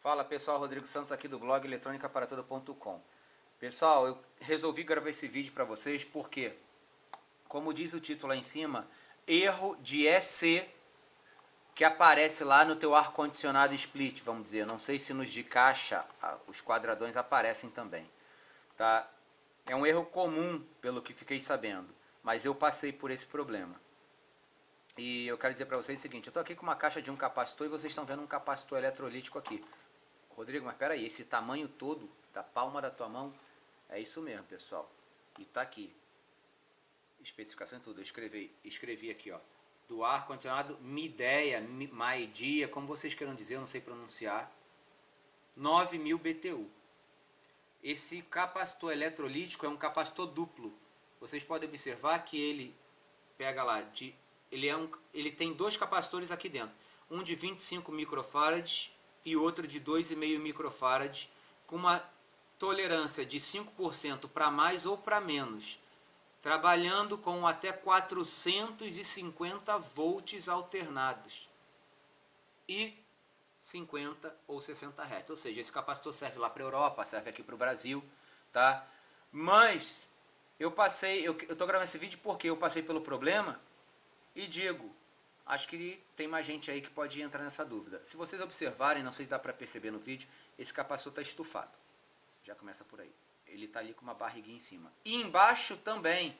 Fala pessoal, Rodrigo Santos aqui do blog eletrônicaparatodo.com Pessoal, eu resolvi gravar esse vídeo para vocês porque, como diz o título lá em cima, erro de EC que aparece lá no teu ar-condicionado split, vamos dizer. Não sei se nos de caixa os quadradões aparecem também. Tá? É um erro comum, pelo que fiquei sabendo, mas eu passei por esse problema. E eu quero dizer para vocês o seguinte, eu estou aqui com uma caixa de um capacitor e vocês estão vendo um capacitor eletrolítico aqui. Rodrigo, mas peraí, esse tamanho todo da palma da tua mão, é isso mesmo, pessoal. E tá aqui. Especificação e tudo. Eu escrevi, escrevi aqui, ó. Do ar condicionado Mideia, Maidia, como vocês queiram dizer, eu não sei pronunciar. 9000 BTU. Esse capacitor eletrolítico é um capacitor duplo. Vocês podem observar que ele pega lá de ele é um ele tem dois capacitores aqui dentro, um de 25 microfarads e outro de 2,5 microfarad com uma tolerância de 5% para mais ou para menos, trabalhando com até 450 volts alternados e 50 ou 60 Hz. Ou seja, esse capacitor serve lá para a Europa, serve aqui para o Brasil, tá? Mas eu passei, eu estou gravando esse vídeo porque eu passei pelo problema e digo, Acho que tem mais gente aí que pode entrar nessa dúvida. Se vocês observarem, não sei se dá para perceber no vídeo, esse capacitor está estufado. Já começa por aí. Ele está ali com uma barriguinha em cima. E embaixo também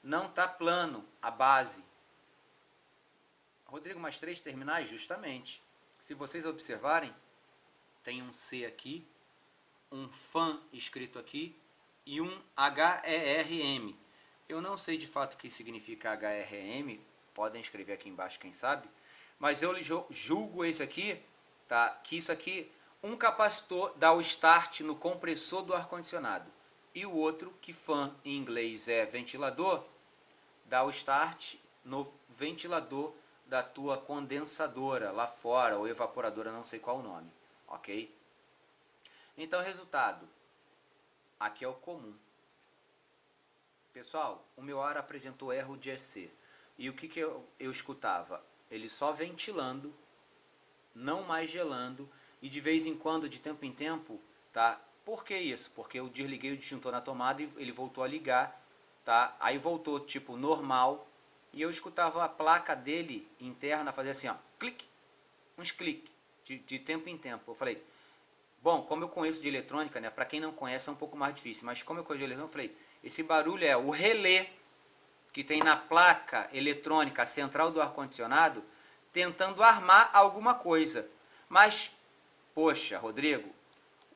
não está plano a base. Rodrigo, mais três terminais? Justamente. Se vocês observarem, tem um C aqui, um FAN escrito aqui e um HERM. Eu não sei de fato o que significa HERM, podem escrever aqui embaixo quem sabe, mas eu julgo esse aqui, tá? que isso aqui, um capacitor dá o start no compressor do ar-condicionado e o outro, que fan em inglês é ventilador, dá o start no ventilador da tua condensadora lá fora, ou evaporadora, não sei qual o nome, ok? Então, resultado, aqui é o comum. Pessoal, o meu ar apresentou erro de EC. E o que, que eu, eu escutava? Ele só ventilando, não mais gelando, e de vez em quando, de tempo em tempo, tá? Por que isso? Porque eu desliguei o disjuntor na tomada e ele voltou a ligar, tá? Aí voltou tipo normal e eu escutava a placa dele interna fazer assim, ó, clique, uns cliques de, de tempo em tempo. Eu falei, bom, como eu conheço de eletrônica, né? Para quem não conhece é um pouco mais difícil, mas como eu conheço de eletrônica, eu falei, esse barulho é o relé que tem na placa eletrônica central do ar-condicionado tentando armar alguma coisa. Mas, poxa, Rodrigo,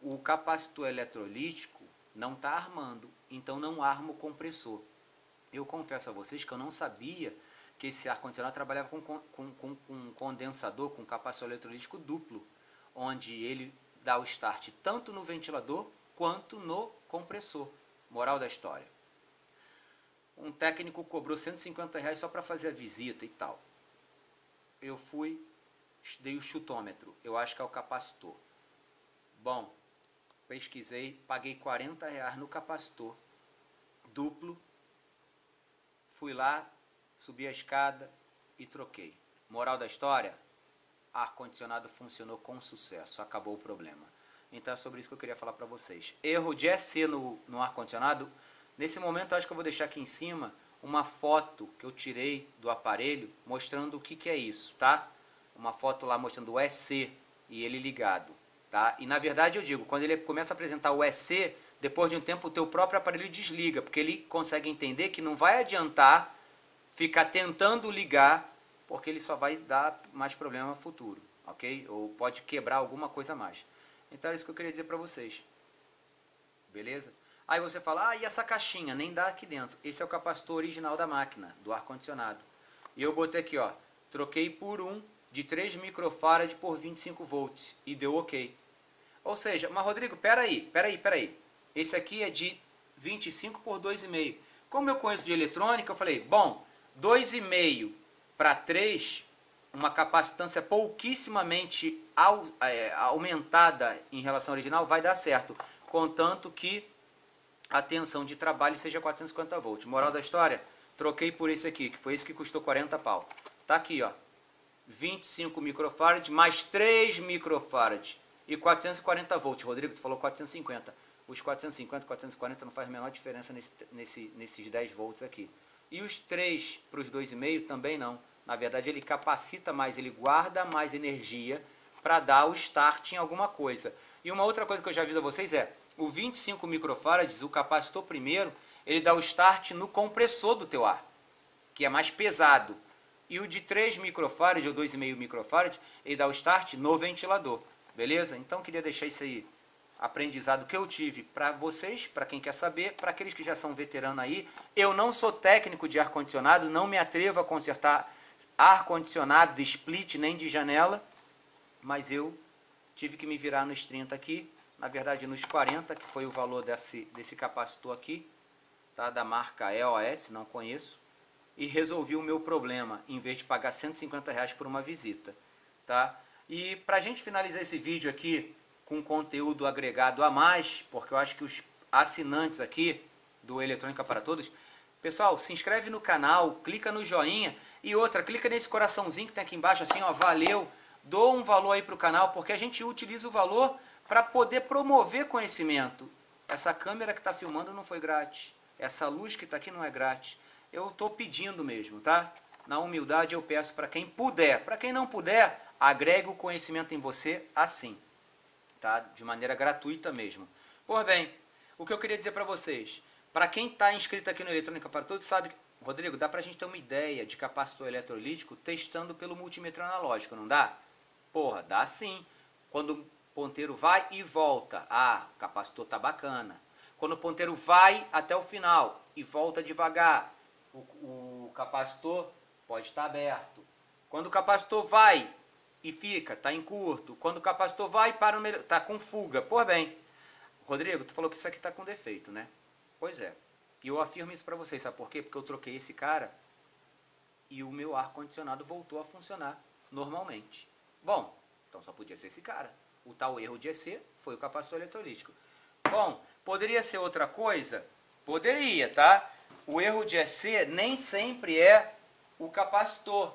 o capacitor eletrolítico não está armando, então não arma o compressor. Eu confesso a vocês que eu não sabia que esse ar-condicionado trabalhava com, com, com, com um condensador, com capacitor eletrolítico duplo, onde ele dá o start tanto no ventilador quanto no compressor. Moral da história um técnico cobrou 150 reais só para fazer a visita e tal. Eu fui, dei o chutômetro, eu acho que é o capacitor. Bom, pesquisei, paguei 40 reais no capacitor, duplo, fui lá, subi a escada e troquei. Moral da história? Ar-condicionado funcionou com sucesso, acabou o problema. Então é sobre isso que eu queria falar para vocês. Erro de EC no, no ar-condicionado Nesse momento, acho que eu vou deixar aqui em cima uma foto que eu tirei do aparelho mostrando o que, que é isso, tá? Uma foto lá mostrando o EC e ele ligado, tá? E na verdade eu digo, quando ele começa a apresentar o EC, depois de um tempo o teu próprio aparelho desliga, porque ele consegue entender que não vai adiantar ficar tentando ligar, porque ele só vai dar mais problema no futuro, ok? Ou pode quebrar alguma coisa a mais. Então é isso que eu queria dizer para vocês. Beleza? Aí você fala, ah, e essa caixinha? Nem dá aqui dentro. Esse é o capacitor original da máquina, do ar-condicionado. E eu botei aqui, ó, troquei por um de 3 microfarad por 25 volts e deu ok. Ou seja, mas Rodrigo, peraí, peraí, peraí. Esse aqui é de 25 por 2,5. Como eu conheço de eletrônica, eu falei, bom, 2,5 para 3, uma capacitância pouquíssimamente é, aumentada em relação ao original, vai dar certo. Contanto que a tensão de trabalho seja 450 volts. Moral da história, troquei por esse aqui, que foi esse que custou 40 pau. Tá aqui, ó. 25 microfarad mais 3 microfarad. e 440 volts. Rodrigo, tu falou 450. Os 450, 440 não faz a menor diferença nesse, nesse, nesses 10 volts aqui. E os 3 para os 2,5 também não. Na verdade, ele capacita mais, ele guarda mais energia para dar o start em alguma coisa. E uma outra coisa que eu já aviso a vocês é, o 25 microfarads, o capacitor primeiro, ele dá o start no compressor do teu ar, que é mais pesado. E o de 3 microfarads ou 2,5 microfarads, ele dá o start no ventilador. Beleza? Então queria deixar isso aí aprendizado que eu tive para vocês, para quem quer saber, para aqueles que já são veteranos aí. Eu não sou técnico de ar-condicionado, não me atrevo a consertar ar-condicionado de split nem de janela, mas eu tive que me virar nos 30 aqui, na verdade nos 40, que foi o valor desse, desse capacitor aqui, tá? da marca EOS, não conheço, e resolvi o meu problema, em vez de pagar 150 reais por uma visita. Tá? E para a gente finalizar esse vídeo aqui, com conteúdo agregado a mais, porque eu acho que os assinantes aqui do Eletrônica para Todos, pessoal, se inscreve no canal, clica no joinha e outra, clica nesse coraçãozinho que tem aqui embaixo, assim, ó, valeu, dou um valor aí para o canal, porque a gente utiliza o valor para poder promover conhecimento. Essa câmera que está filmando não foi grátis, essa luz que está aqui não é grátis, eu estou pedindo mesmo, tá? Na humildade eu peço para quem puder, para quem não puder, agregue o conhecimento em você assim tá? de maneira gratuita mesmo. Por bem, o que eu queria dizer para vocês, para quem está inscrito aqui no Eletrônica para Todos, sabe, Rodrigo, dá para a gente ter uma ideia de capacitor eletrolítico testando pelo multímetro analógico, não dá? Porra, dá sim. Quando ponteiro vai e volta, ah, o capacitor tá bacana. Quando o ponteiro vai até o final e volta devagar, o, o capacitor pode estar aberto. Quando o capacitor vai e fica, está em curto. Quando o capacitor vai, para o está com fuga. Por bem, Rodrigo, tu falou que isso aqui está com defeito, né? Pois é. E eu afirmo isso para vocês, sabe por quê? Porque eu troquei esse cara e o meu ar-condicionado voltou a funcionar normalmente. Bom, então só podia ser esse cara. O tal erro de EC foi o capacitor eletrolítico. Bom, poderia ser outra coisa? Poderia, tá? O erro de EC nem sempre é o capacitor.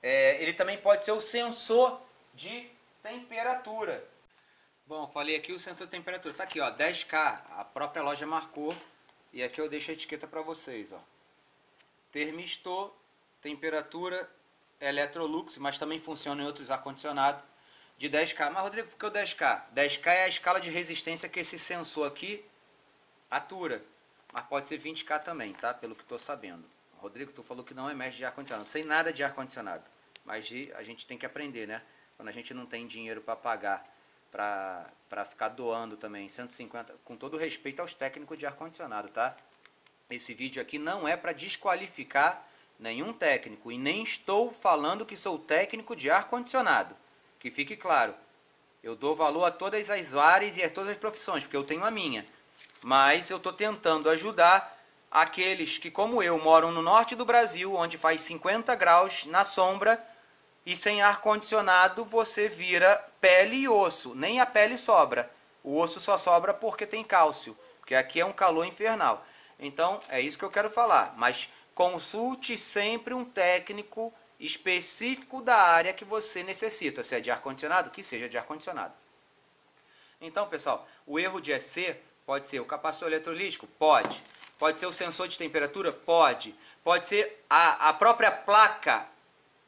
É, ele também pode ser o sensor de temperatura. Bom, falei aqui o sensor de temperatura. Está aqui, ó, 10K. A própria loja marcou. E aqui eu deixo a etiqueta para vocês, ó. Termistor, temperatura, Electrolux, mas também funciona em outros ar-condicionado de 10K. Mas, Rodrigo, por que o 10K? 10K é a escala de resistência que esse sensor aqui atura. Mas pode ser 20K também, tá? Pelo que estou sabendo. Rodrigo, tu falou que não é mestre de ar-condicionado. Não sei nada de ar-condicionado. Mas a gente tem que aprender, né? Quando a gente não tem dinheiro para pagar, para ficar doando também 150, com todo respeito aos técnicos de ar-condicionado, tá? Esse vídeo aqui não é para desqualificar nenhum técnico. E nem estou falando que sou técnico de ar-condicionado. Que fique claro. Eu dou valor a todas as áreas e a todas as profissões, porque eu tenho a minha. Mas eu estou tentando ajudar aqueles que, como eu, moram no norte do Brasil, onde faz 50 graus na sombra e sem ar condicionado você vira pele e osso. Nem a pele sobra. O osso só sobra porque tem cálcio, porque aqui é um calor infernal. Então, é isso que eu quero falar. Mas consulte sempre um técnico específico da área que você necessita. Se é de ar-condicionado, que seja de ar-condicionado. Então, pessoal, o erro de EC pode ser o capacitor eletrolítico? Pode. Pode ser o sensor de temperatura? Pode. Pode ser a, a própria placa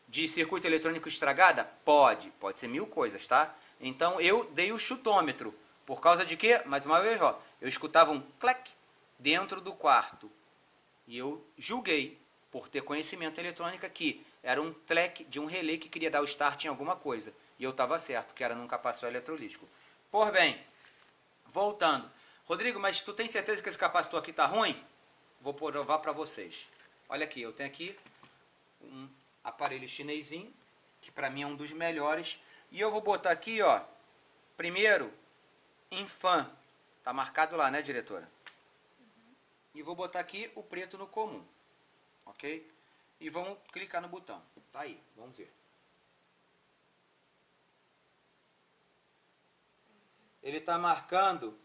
de circuito eletrônico estragada? Pode. Pode ser mil coisas, tá? Então eu dei o chutômetro. Por causa de quê? Mais uma vez, ó, eu escutava um clec dentro do quarto. E eu julguei, por ter conhecimento eletrônico, que era um clec de um relé que queria dar o start em alguma coisa. E eu estava certo, que era num capacitor eletrolítico. Por bem, voltando. Rodrigo, mas tu tem certeza que esse capacitor aqui está ruim? Vou provar para vocês. Olha aqui, eu tenho aqui um aparelho chinesinho, que para mim é um dos melhores. E eu vou botar aqui, ó, primeiro, Infan. Tá marcado lá, né, diretora? E vou botar aqui o preto no comum. Ok? E vamos clicar no botão. Tá aí, vamos ver. Ele está marcando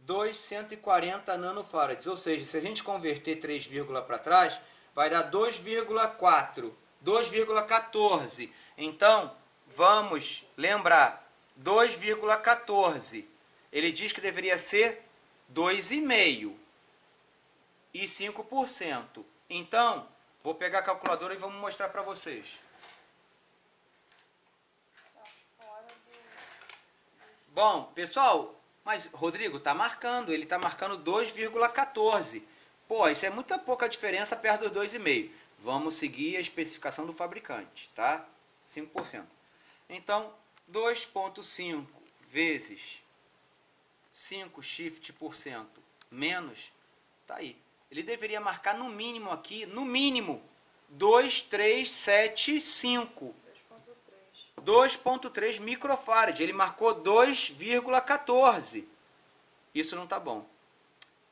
240 nanofarads, ou seja, se a gente converter 3, para trás, vai dar 2,4, 2,14. Então, vamos lembrar, 2,14. Ele diz que deveria ser 2,5 e 5%. Então, vou pegar a calculadora e vamos mostrar para vocês. Bom, pessoal, mas Rodrigo tá marcando, ele tá marcando 2,14. Pô, isso é muita pouca diferença perto dos 2,5. Vamos seguir a especificação do fabricante, tá? 5%. Então, 2,5 vezes 5 shift por cento menos, tá aí. Ele deveria marcar no mínimo aqui, no mínimo, 2,375. 2,3 microfarad. Ele marcou 2,14. Isso não tá bom.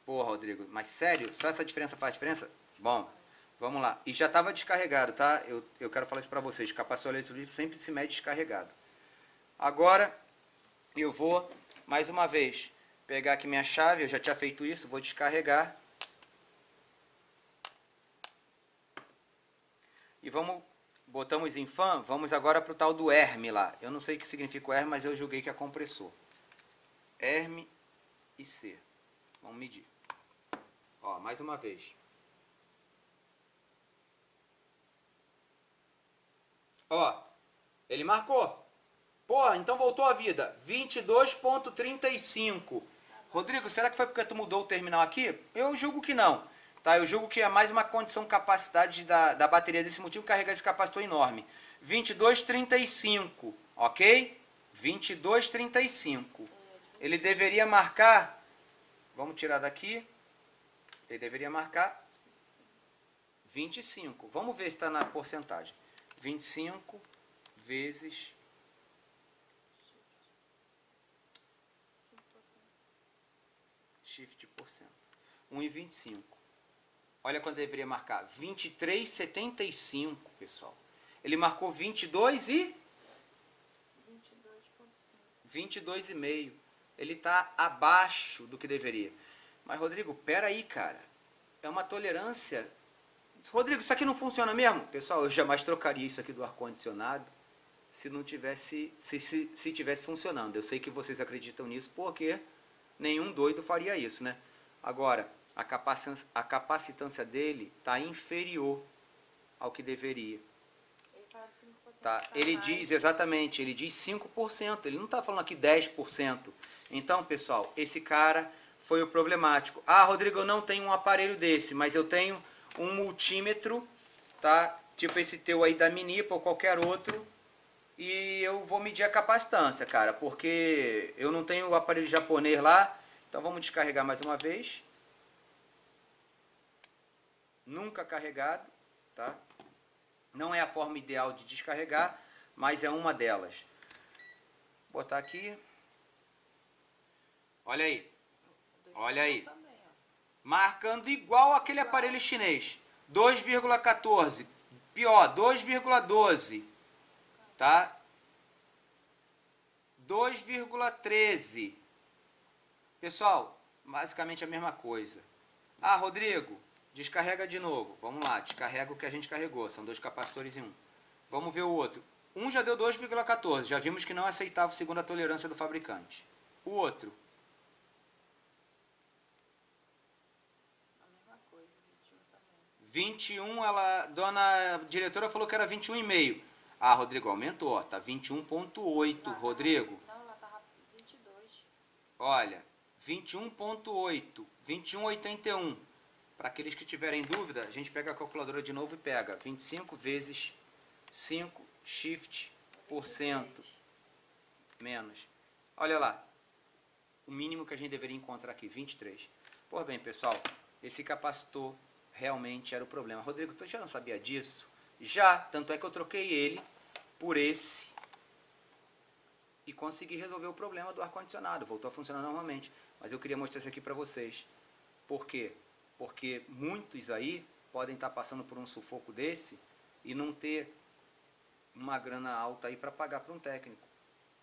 Pô, Rodrigo, mas sério? Só essa diferença faz diferença? Bom, vamos lá. E já estava descarregado, tá? Eu, eu quero falar isso para vocês. Capacitor eletrolítico sempre se mede descarregado. Agora, eu vou, mais uma vez, pegar aqui minha chave. Eu já tinha feito isso. Vou descarregar. E vamos, botamos em fan. Vamos agora para o tal do ERM lá. Eu não sei o que significa o ERM, mas eu julguei que é compressor. ERM e C. Vamos medir. Ó, mais uma vez. Ó, ele marcou. Pô, então voltou a vida. 22.35. Rodrigo, será que foi porque tu mudou o terminal aqui? Eu julgo que não. Tá, eu julgo que é mais uma condição capacidade da, da bateria desse motivo carregar esse capacitor enorme. 22.35, ok? 22.35. Ele deveria marcar, vamos tirar daqui, ele deveria marcar 25. Vamos ver se está na porcentagem. 25 vezes shift por cento. 1,25. Olha quando deveria marcar. 23,75, pessoal. Ele marcou 22 e 22,5. Ele está abaixo do que deveria. Mas, Rodrigo, pera aí, cara. É uma tolerância. Rodrigo, isso aqui não funciona mesmo? Pessoal, eu jamais trocaria isso aqui do ar-condicionado se não tivesse, se, se, se tivesse funcionando. Eu sei que vocês acreditam nisso porque nenhum doido faria isso, né? Agora, a capacitância, a capacitância dele está inferior ao que deveria. Ele fala de 5%. Tá? tá Ele mais. diz exatamente, ele diz 5%, ele não está falando aqui 10%. Então, pessoal, esse cara foi o problemático. Ah, Rodrigo, eu não tenho um aparelho desse, mas eu tenho um multímetro, tá? Tipo esse teu aí da Minipa ou qualquer outro, e eu vou medir a capacitância, cara, porque eu não tenho o aparelho japonês lá, então vamos descarregar mais uma vez. Nunca carregado, tá? Não é a forma ideal de descarregar, mas é uma delas. Vou botar aqui. Olha aí, Olha aí. Marcando igual aquele aparelho chinês. 2,14. Pior, 2,12. Tá? 2,13. Pessoal, basicamente a mesma coisa. Ah, Rodrigo, descarrega de novo. Vamos lá, descarrega o que a gente carregou. São dois capacitores em um. Vamos ver o outro. Um já deu 2,14. Já vimos que não aceitava segundo a tolerância do fabricante. O outro. A mesma coisa, 21 também. 21, ela, dona diretora falou que era 21,5. Ah, Rodrigo, aumentou, ó, tá 21.8, Lá, Rodrigo. Não, ela tava 22. Olha, 21.8, 21,81. Para aqueles que tiverem dúvida, a gente pega a calculadora de novo e pega 25 vezes 5 shift por cento 23. menos. Olha lá, o mínimo que a gente deveria encontrar aqui, 23. Pois bem, pessoal, esse capacitor realmente era o problema. Rodrigo, tu já não sabia disso? Já, tanto é que eu troquei ele por esse e consegui resolver o problema do ar-condicionado. Voltou a funcionar normalmente. Mas eu queria mostrar isso aqui para vocês. Por quê? Porque muitos aí podem estar passando por um sufoco desse e não ter uma grana alta aí para pagar para um técnico.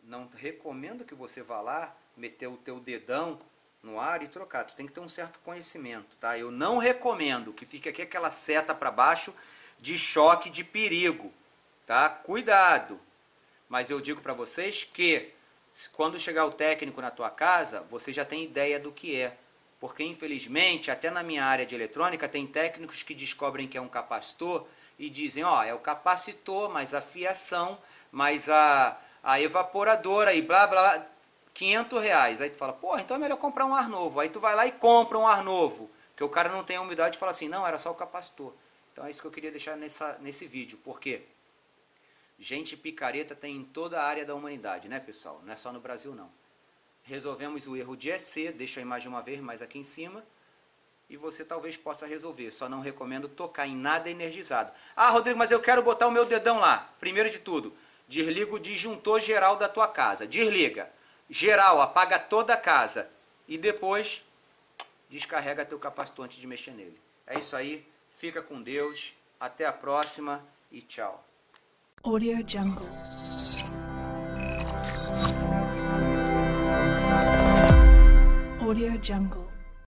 Não recomendo que você vá lá, meter o teu dedão no ar e trocar. Tu tem que ter um certo conhecimento, tá? Eu não recomendo que fique aqui aquela seta para baixo de choque de perigo, tá? Cuidado. Mas eu digo para vocês que quando chegar o técnico na tua casa, você já tem ideia do que é. Porque, infelizmente, até na minha área de eletrônica, tem técnicos que descobrem que é um capacitor e dizem, ó, é o capacitor, mais a fiação, mais a, a evaporadora e blá, blá, blá, 500 reais. Aí tu fala, porra, então é melhor comprar um ar novo. Aí tu vai lá e compra um ar novo. Que o cara não tem a umidade e fala assim, não, era só o capacitor. Então é isso que eu queria deixar nessa, nesse vídeo. Por quê? Gente picareta tem em toda a área da humanidade, né, pessoal? Não é só no Brasil, não. Resolvemos o erro de EC, deixa a imagem uma vez mais aqui em cima, e você talvez possa resolver. Só não recomendo tocar em nada energizado. Ah, Rodrigo, mas eu quero botar o meu dedão lá. Primeiro de tudo, desliga o disjuntor geral da tua casa. Desliga. Geral, apaga toda a casa. E depois, descarrega teu capacitor antes de mexer nele. É isso aí. Fica com Deus. Até a próxima e tchau. Audio Jungle. Audio Jungle.